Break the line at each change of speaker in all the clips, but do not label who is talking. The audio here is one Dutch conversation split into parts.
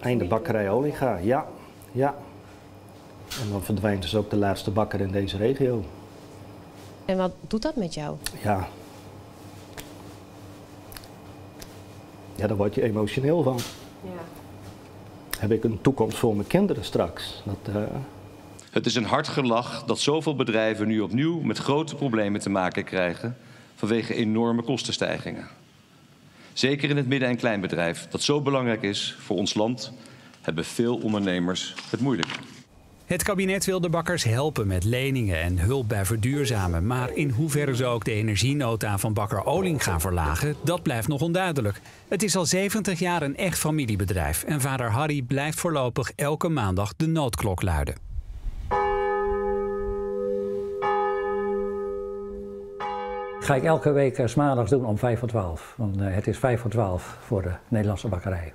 Einde bakkerij Olinga, ja. ja. En dan verdwijnt dus ook de laatste bakker in deze regio.
En wat doet dat met jou?
Ja. Ja, daar word je emotioneel van.
Ja.
Heb ik een toekomst voor mijn kinderen straks? Dat, uh...
Het is een hard gelach dat zoveel bedrijven nu opnieuw met grote problemen te maken krijgen vanwege enorme kostenstijgingen. Zeker in het midden- en kleinbedrijf, dat zo belangrijk is voor ons land, hebben veel ondernemers het moeilijk.
Het kabinet wil de bakkers helpen met leningen en hulp bij verduurzamen. Maar in hoeverre ze ook de energienota van bakker Oling gaan verlagen, dat blijft nog onduidelijk. Het is al 70 jaar een echt familiebedrijf en vader Harry blijft voorlopig elke maandag de noodklok luiden.
Ga ik elke week s maandags doen om 5 voor 12. Want het is 5 voor 12 voor de Nederlandse bakkerij.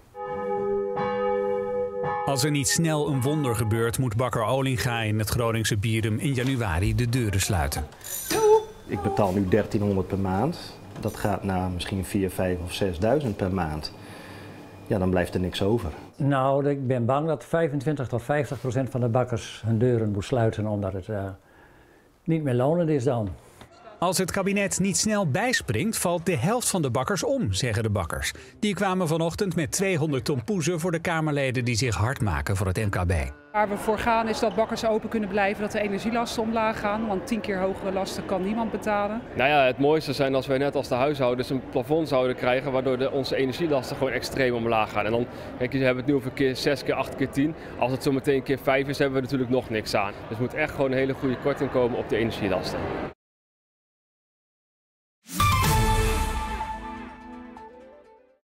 Als er niet snel een wonder gebeurt, moet bakker Olinga in het Groningse Bierum in januari de deuren sluiten.
Ik betaal nu 1300 per maand. Dat gaat naar misschien 4, 5 of 6000 per maand. Ja, dan blijft er niks over.
Nou, ik ben bang dat 25 tot 50 procent van de bakkers hun deuren moet sluiten omdat het uh, niet meer lonend is dan.
Als het kabinet niet snel bijspringt, valt de helft van de bakkers om, zeggen de bakkers. Die kwamen vanochtend met 200 ton poezen voor de Kamerleden die zich hard maken voor het MKB.
Waar we voor gaan is dat bakkers open kunnen blijven, dat de energielasten omlaag gaan. Want tien keer hogere lasten kan niemand betalen.
Nou ja, het mooiste zijn als wij net als de huishoudens een plafond zouden krijgen... waardoor de, onze energielasten gewoon extreem omlaag gaan. En dan, kijk, je hebt het nu over keer 6 keer 8 keer 10. Als het zo meteen keer 5 is, hebben we natuurlijk nog niks aan. Dus er moet echt gewoon een hele goede korting komen op de energielasten.